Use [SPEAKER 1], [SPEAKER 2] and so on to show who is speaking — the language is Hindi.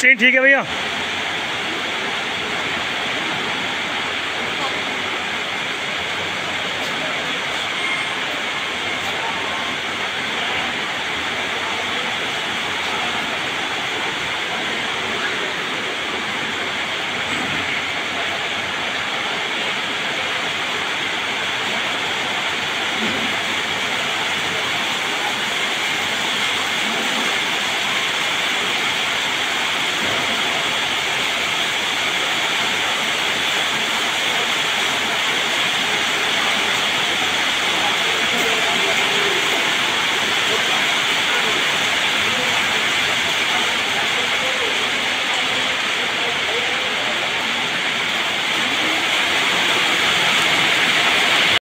[SPEAKER 1] ट्रेन ठीक है भैया।